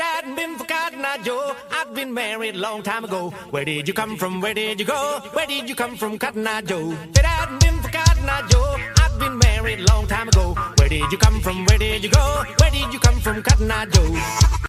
I'd been forgotten, I Joe, I'd been married a long time ago. Where did you come from? Where did you go? Where did you come from, Cotton Eye Joe? But I'd been forgotten, I Joe, I'd been married a long time ago. Where did you come from? Where did you go? Where did you come from, Cotton Eye Joe?